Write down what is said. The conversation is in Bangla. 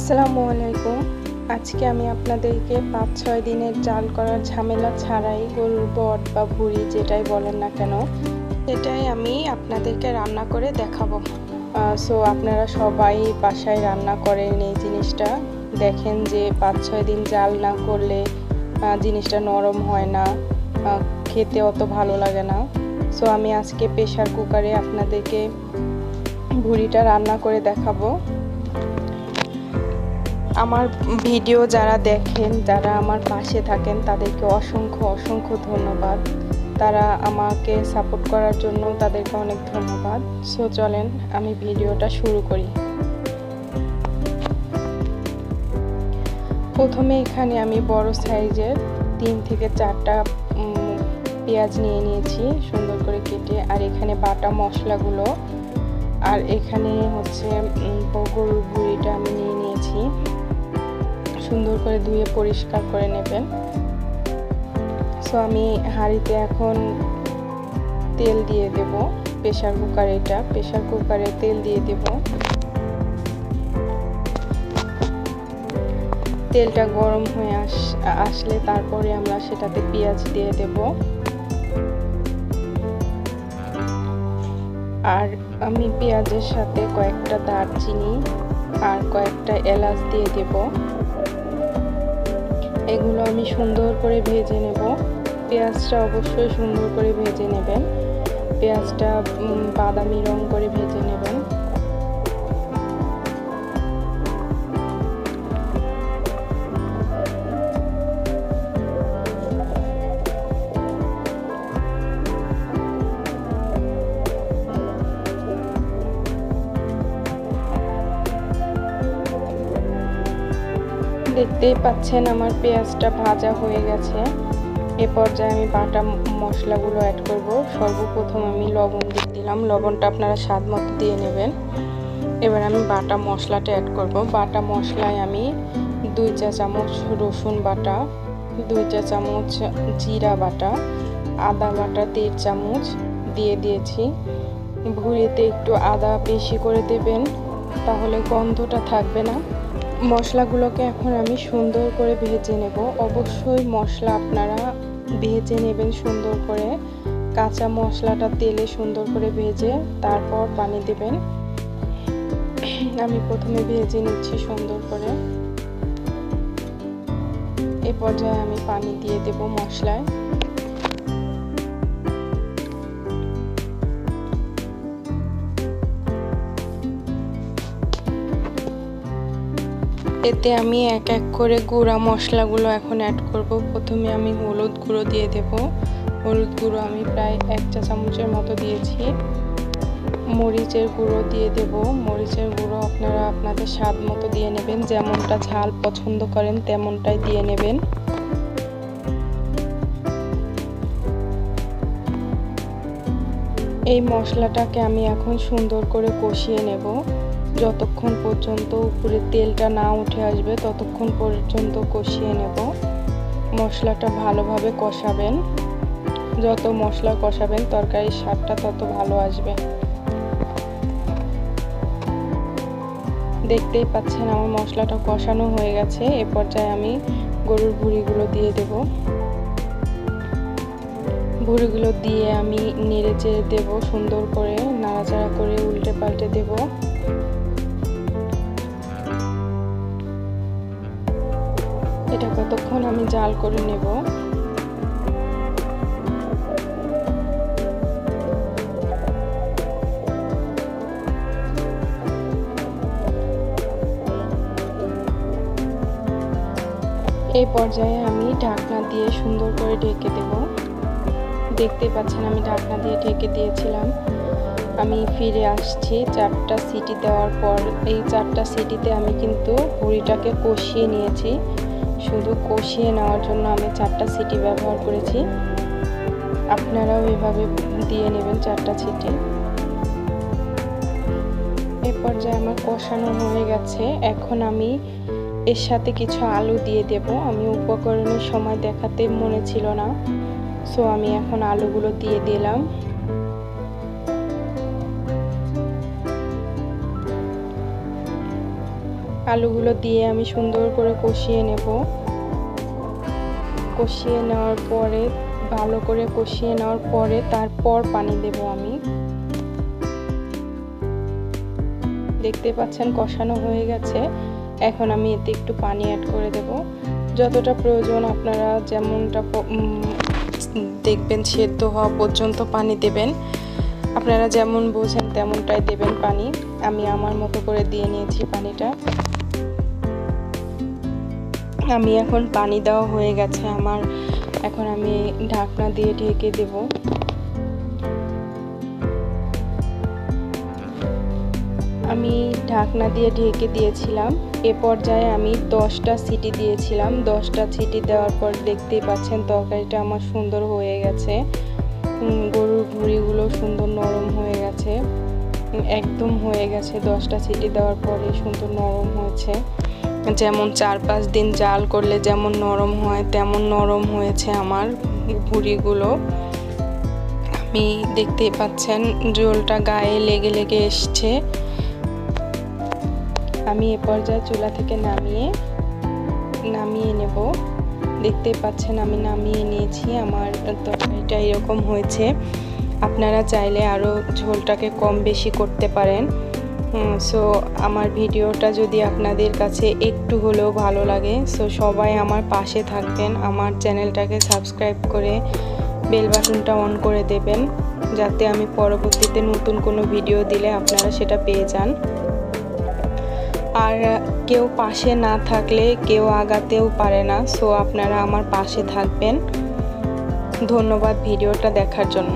আসসালামু আলাইকুম। আজকে আমি আপনাদেরকে পাঁচ, ছয় দিনের জাল করার ঝামেলা ছাড়াই গরুর বট বা ভুড়ি যেটাই বলেন না কেন, সেটাই আমি আপনাদেরকে রান্না করে দেখাবো। সো আপনারা সবাই বাসায় রান্না করেন এই জিনিসটা। দেখেন যে পাঁচ, ছয় দিন জাল না করলে জিনিসটা নরম হয় না খেতে অত ভালো লাগে না। সো আমি আজকে প্রেশার কুকারে আপনাদেরকে ভুড়িটা রান্না করে দেখাবো। আমার ভিডিও যারা দেখেন, যারা আমার পাশে থাকেন, তাদেরকে অসংখ্য অসংখ্য ধন্যবাদ। তারা আমাকে সাপোর্ট করার জন্য তাদেরকে অনেক ধন্যবাদ। সো চলেন আমি ভিডিওটা শুরু করি। প্রথমে এখানে আমি বড় সাইজের তিন থেকে চারটা পেঁয়াজ নিয়ে নিয়েছি, সুন্দর করে কেটে। আর এখানে বাটা মশলাগুলো। আর এখানে হচ্ছে গরুর গুঁড়িটা আমি নিয়ে নিয়েছি। সুন্দর করে ধুয়ে পরিষ্কার করে নেবেন। সো আমি হাঁড়িতে এখন তেল দিয়ে দেব প্রেশার কুকার এটা প্রেশার কুকারে তেল দিয়ে দেব। তেলটা গরম হয়ে আস, আসলে তারপরে আমরা সেটাতে পেঁয়াজ দিয়ে দেব। আর আমি পেঁয়াজের সাথে কয়েকটা দারচিনি আর কয়েকটা এলাচ দিয়ে দেব। এগুলো আমি সুন্দর করে ভেজে নেব। পেঁয়াজটা অবশ্যই সুন্দর করে ভেজে নেবেন। পেঁয়াজটা বাদামি রং করে ভেজে নেবেন। দেখতেই পাচ্ছেন আমার পেঁয়াজটা ভাজা হয়ে গেছে। এ পর্যায়ে আমি বাটা মশলাগুলো অ্যাড করব। সর্বপ্রথম আমি লবণ দিয়ে দিলাম। লবণটা আপনারা স্বাদ মতো দিয়ে নেবেন। এবার আমি বাটা মশলাটা অ্যাড করব। বাটা মশলায় আমি দুই চা চামচ রসুন বাটা, দুই চা চামচ জিরা বাটা, আদা বাটা দেড় চামচ দিয়ে দিয়েছি। ভুড়িতে একটু আদা বেশি করে দেবেন, তাহলে গন্ধটা থাকবে না। মশলাগুলোকে এখন আমি সুন্দর করে ভেজে নেব। অবশ্যই মশলা আপনারা ভেজে নেবেন সুন্দর করে। কাঁচা মশলাটা তেলে সুন্দর করে ভেজে তারপর পানি দেবেন। আমি প্রথমে ভেজে নিচ্ছি সুন্দর করে। এ পর্যায়ে আমি পানি দিয়ে দেব মশলায়। এতে আমি এক এক করে গুঁড়া মশলাগুলো এখন অ্যাড করব। প্রথমে আমি হলুদ গুঁড়ো দিয়ে দেব। হলুদ গুঁড়ো আমি প্রায় এক চা চামচের মতো দিয়েছি। মরিচের গুঁড়ো দিয়ে দেব। মরিচের গুঁড়ো আপনারা আপনাদের স্বাদ মতো দিয়ে নেবেন। যেমনটা ঝাল পছন্দ করেন, তেমনটাই দিয়ে নেবেন। এই মশলাটাকে আমি এখন সুন্দর করে কষিয়ে নেব। যতক্ষণ পর্যন্ত উপরে তেলটা না উঠে আসবে, ততক্ষণ পর্যন্ত কষিয়ে নেব। মশলাটা ভালোভাবে কষাবেন। যত মশলা কষাবেন, তরকারির স্বাদটা তত ভালো আসবে। দেখতেই পাচ্ছেন আমার মশলাটা কষানো হয়ে গেছে। এ পর্যায়ে আমি গরুর ভুড়িগুলো দিয়ে দেব। ভুড়িগুলো দিয়ে আমি নেড়ে চেড়ে দেবো, সুন্দর করে নাড়াচাড়া করে উল্টে পাল্টে দেবো। এটা কতক্ষণ আমি জাল করে নেব? এই পর্যায়ে আমি ঢাকনা দিয়ে সুন্দর করে ঢেকে দেব। দেখতে পাচ্ছেন আমি ঢাকনা দিয়ে ঢেকে দিয়েছিলাম। আমি ফিরে আসছি চারটা সিটি দেওয়ার পর। এই চারটা সিটিতে আমি কিন্তু পুরিটাকে কষিয়ে নিয়েছি। শুধু কষিয়ে নেওয়ার জন্য আমি চারটা সিটি ব্যবহার করেছি। আপনারাও এভাবে দিয়ে নেবেন চারটা সিটি। এ পর্যায়ে আমার কষানো হয়ে গেছে। এখন আমি এর সাথে কিছু আলু দিয়ে দেব। আমি উপকরণের সময় দেখাতে মনে ছিল না। সো আমি এখন আলুগুলো দিয়ে দিলাম। আলুগুলো দিয়ে আমি সুন্দর করে কষিয়ে নেব। কষিয়ে নেওয়ার পরে, ভালো করে কষিয়ে নেওয়ার পরে তারপর পানি দেব আমি। দেখতে পাচ্ছেন কষানো হয়ে গেছে। এখন আমি এতে একটু পানি অ্যাড করে দেব। যতটা প্রয়োজন আপনারা যেমনটা দেখবেন সেদ্ধ হওয়া পর্যন্ত পানি দেবেন। আপনারা যেমন বোঝেন তেমনটাই দেবেন পানি। আমি আমার মতো করে দিয়ে নিয়েছি পানিটা। আমি এখন পানি দেওয়া হয়ে গেছে, আমার এখন আমি ঢাকনা দিয়ে ঢেকে দেব। আমি ঢাকনা দিয়ে ঢেকে দিয়েছিলাম, এ পর্যায়ে আমি দশটা সিটি দিয়েছিলাম, দশটা সিটি দেওয়ার পর দেখতেই পাচ্ছেন তরকারিটা আমার সুন্দর হয়ে গেছে। গরুর ভুঁড়িগুলো সুন্দর নরম হয়ে গেছে। একদম হয়ে গেছে দশটা সিটি দেওয়ার পরে সুন্দর নরম হয়েছে। যেমন চার পাঁচ দিন জাল করলে যেমন নরম হয়, তেমন নরম হয়েছে আমার ভুঁড়িগুলো আপনি দেখতেই পাচ্ছেন, জোলটা গায়ে লেগে লেগে এসছে। আমি এ পর্যায়ে চুলা থেকে নামিয়ে নামিয়ে নেব। দেখতেই পাচ্ছেন, আমি নামিয়ে নিয়েছি। আমার তরকারিটা এরকম হয়েছে। আপনারা চাইলে আরও ঝোলটাকে কম বেশি করতে পারেন। সো আমার ভিডিওটা যদি আপনাদের কাছে একটু হলেও ভালো লাগে সো সবাই আমার পাশে থাকবেন, আমার চ্যানেলটাকে সাবস্ক্রাইব করে বেল বাটনটা অন করে দেবেন, যাতে আমি পরবর্তীতে নতুন কোনো ভিডিও দিলে আপনারা সেটা পেয়ে যান। আর কেউ পাশে না থাকলে কেউ আগাতেও পারে না সো আপনারা আমার পাশে থাকবেন। ধন্যবাদ ভিডিওটা দেখার জন্য।